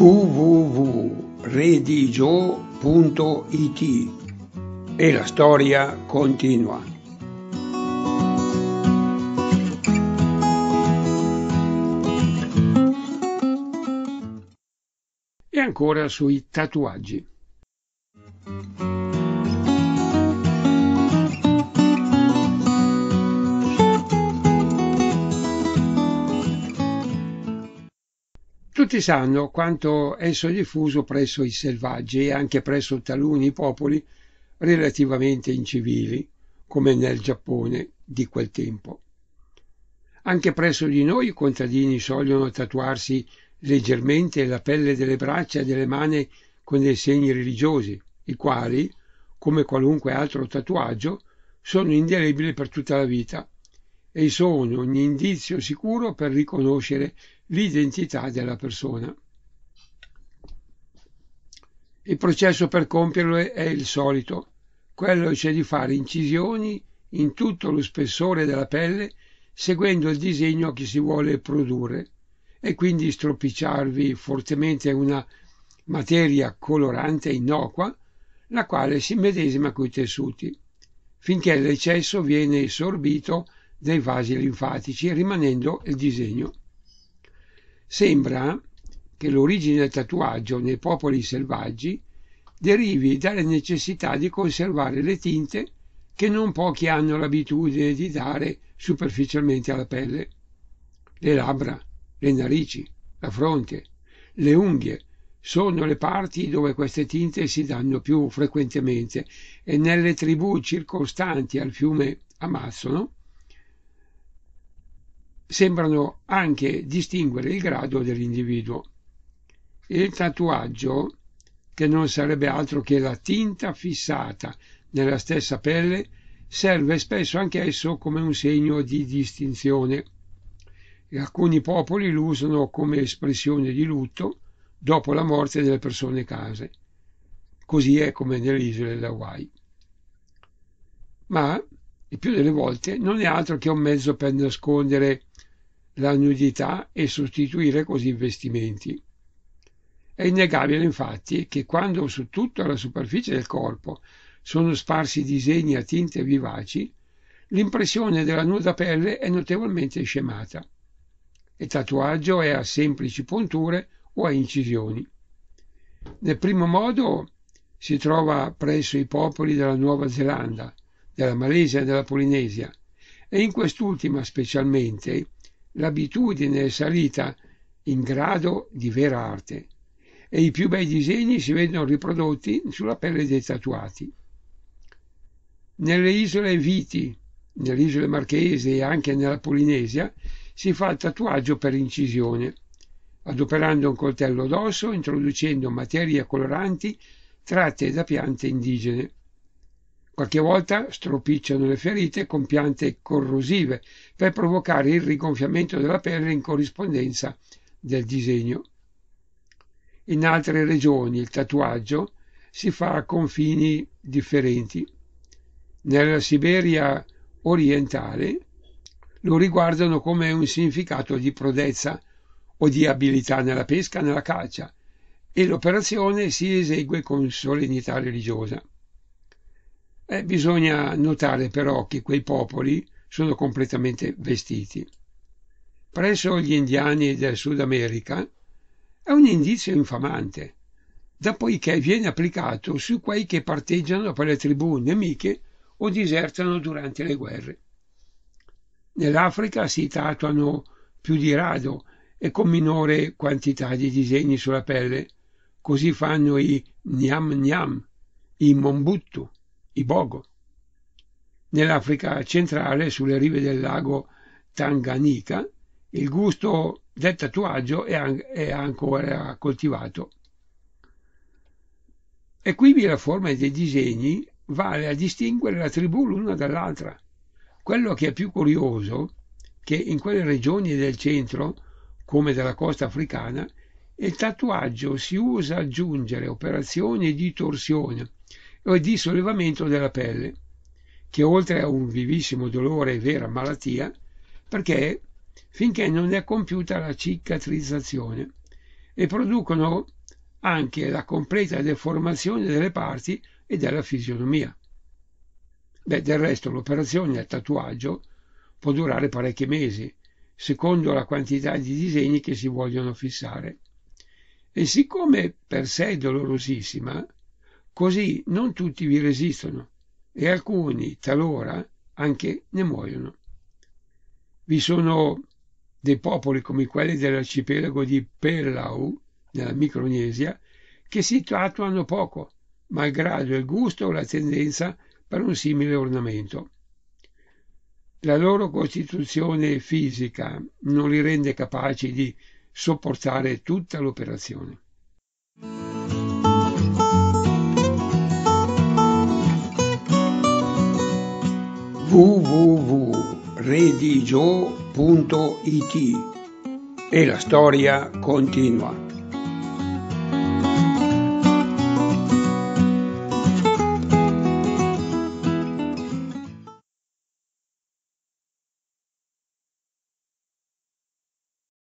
www.redigio.it e la storia continua. E ancora sui tatuaggi. Tutti sanno quanto esso è diffuso presso i selvaggi e anche presso taluni popoli relativamente incivili, come nel Giappone di quel tempo. Anche presso di noi i contadini sogliono tatuarsi leggermente la pelle delle braccia e delle mani con dei segni religiosi, i quali, come qualunque altro tatuaggio, sono indelebili per tutta la vita e sono un indizio sicuro per riconoscere l'identità della persona. Il processo per compierlo è il solito, quello cioè di fare incisioni in tutto lo spessore della pelle seguendo il disegno che si vuole produrre e quindi stropicciarvi fortemente una materia colorante innocua, la quale si medesima coi tessuti, finché l'eccesso viene sorbito dai vasi linfatici, rimanendo il disegno. Sembra che l'origine del tatuaggio nei popoli selvaggi derivi dalle necessità di conservare le tinte che non pochi hanno l'abitudine di dare superficialmente alla pelle. Le labbra, le narici, la fronte, le unghie sono le parti dove queste tinte si danno più frequentemente e nelle tribù circostanti al fiume Amazzono sembrano anche distinguere il grado dell'individuo. Il tatuaggio, che non sarebbe altro che la tinta fissata nella stessa pelle, serve spesso anch'esso come un segno di distinzione. Alcuni popoli lo usano come espressione di lutto dopo la morte delle persone case. Così è come nelle isole dell'Hawaii. Ma il più delle volte non è altro che un mezzo per nascondere la nudità e sostituire così i vestimenti. È innegabile infatti che quando su tutta la superficie del corpo sono sparsi disegni a tinte vivaci, l'impressione della nuda pelle è notevolmente scemata. Il tatuaggio è a semplici punture o a incisioni. Nel primo modo si trova presso i popoli della Nuova Zelanda, della Malesia e della Polinesia, e in quest'ultima specialmente l'abitudine è salita in grado di vera arte e i più bei disegni si vedono riprodotti sulla pelle dei tatuati. Nelle isole Viti, nelle isole Marchese e anche nella Polinesia si fa il tatuaggio per incisione, adoperando un coltello d'osso, introducendo materie coloranti tratte da piante indigene. Qualche volta stropicciano le ferite con piante corrosive per provocare il rigonfiamento della pelle in corrispondenza del disegno. In altre regioni il tatuaggio si fa a confini differenti. Nella Siberia orientale lo riguardano come un significato di prodezza o di abilità nella pesca nella caccia e l'operazione si esegue con solennità religiosa. Eh, bisogna notare però che quei popoli sono completamente vestiti. Presso gli indiani del Sud America è un indizio infamante, da poiché viene applicato su quei che parteggiano per le tribù nemiche o disertano durante le guerre. Nell'Africa si tatuano più di rado e con minore quantità di disegni sulla pelle, così fanno i Nyam Nyam, i Mombuttu, Bogo. Nell'Africa centrale, sulle rive del lago Tanganica, il gusto del tatuaggio è, è ancora coltivato. E qui la forma dei disegni vale a distinguere la tribù l'una dall'altra. Quello che è più curioso, che in quelle regioni del centro, come della costa africana, il tatuaggio si usa aggiungere operazioni di torsione o di sollevamento della pelle, che oltre a un vivissimo dolore e vera malattia, perché finché non è compiuta la cicatrizzazione e producono anche la completa deformazione delle parti e della fisionomia. Beh, del resto l'operazione a tatuaggio può durare parecchi mesi, secondo la quantità di disegni che si vogliono fissare. E siccome per sé è dolorosissima, così non tutti vi resistono e alcuni talora anche ne muoiono. Vi sono dei popoli come quelli dell'arcipelago di Palau, nella Micronesia, che si tatuano poco, malgrado il gusto o la tendenza per un simile ornamento. La loro costituzione fisica non li rende capaci di sopportare tutta l'operazione. www.redigio.it e la storia continua.